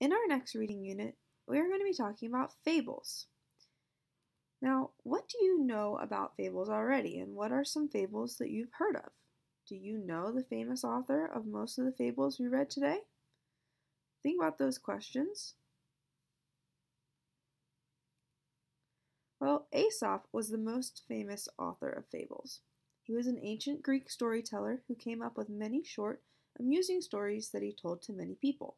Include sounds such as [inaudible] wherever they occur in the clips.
In our next reading unit, we are going to be talking about fables. Now, what do you know about fables already, and what are some fables that you've heard of? Do you know the famous author of most of the fables we read today? Think about those questions. Well, Aesop was the most famous author of fables. He was an ancient Greek storyteller who came up with many short, amusing stories that he told to many people.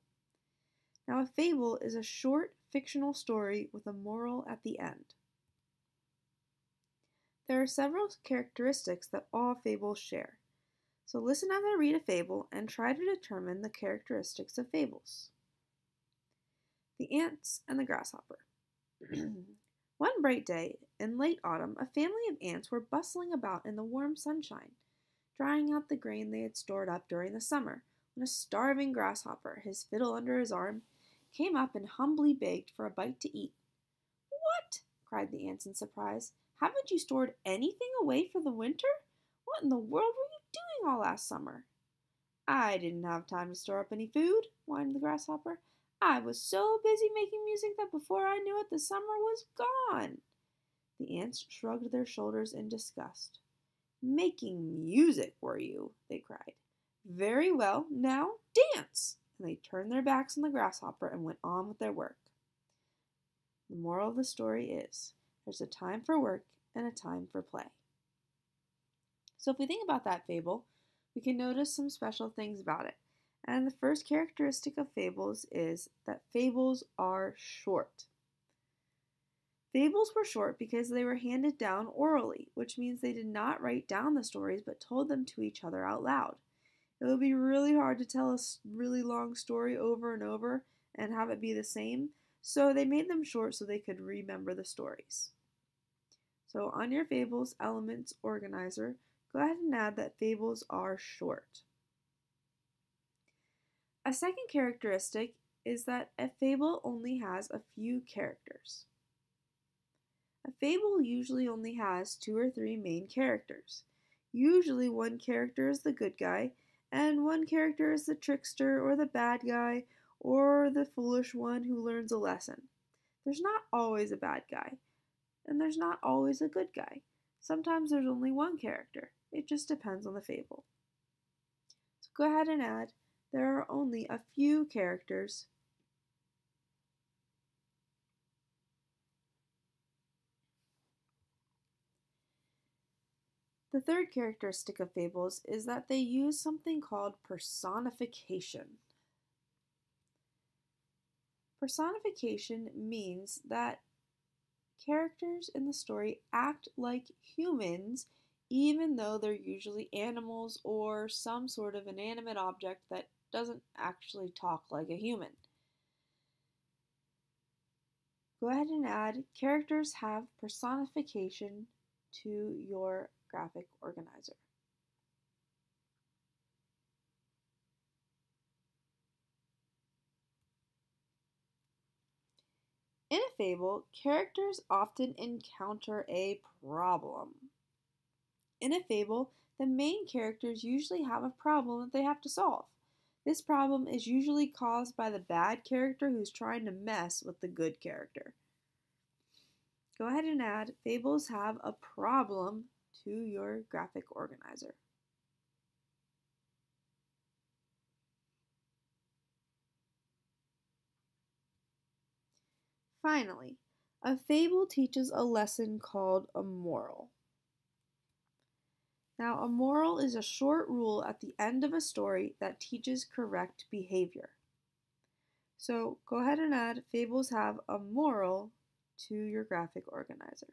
Now, a fable is a short fictional story with a moral at the end. There are several characteristics that all fables share. So listen as I read a fable and try to determine the characteristics of fables. The Ants and the Grasshopper. [clears throat] One bright day in late autumn, a family of ants were bustling about in the warm sunshine, drying out the grain they had stored up during the summer, when a starving grasshopper, his fiddle under his arm, came up and humbly begged for a bite to eat. What? cried the ants in surprise. Haven't you stored anything away for the winter? What in the world were you doing all last summer? I didn't have time to store up any food, whined the grasshopper. I was so busy making music that before I knew it, the summer was gone. The ants shrugged their shoulders in disgust. Making music, were you? they cried. Very well, now dance! And they turned their backs on the grasshopper and went on with their work. The moral of the story is there's a time for work and a time for play. So, if we think about that fable, we can notice some special things about it. And the first characteristic of fables is that fables are short. Fables were short because they were handed down orally, which means they did not write down the stories but told them to each other out loud. It would be really hard to tell a really long story over and over and have it be the same, so they made them short so they could remember the stories. So on your fables elements organizer, go ahead and add that fables are short. A second characteristic is that a fable only has a few characters. A fable usually only has two or three main characters. Usually one character is the good guy and one character is the trickster or the bad guy or the foolish one who learns a lesson. There's not always a bad guy, and there's not always a good guy. Sometimes there's only one character. It just depends on the fable. So go ahead and add there are only a few characters The third characteristic of fables is that they use something called personification. Personification means that characters in the story act like humans even though they're usually animals or some sort of inanimate object that doesn't actually talk like a human. Go ahead and add characters have personification to your graphic organizer. In a fable, characters often encounter a problem. In a fable, the main characters usually have a problem that they have to solve. This problem is usually caused by the bad character who's trying to mess with the good character. Go ahead and add fables have a problem to your graphic organizer. Finally, a fable teaches a lesson called a moral. Now, a moral is a short rule at the end of a story that teaches correct behavior. So go ahead and add fables have a moral to your graphic organizer.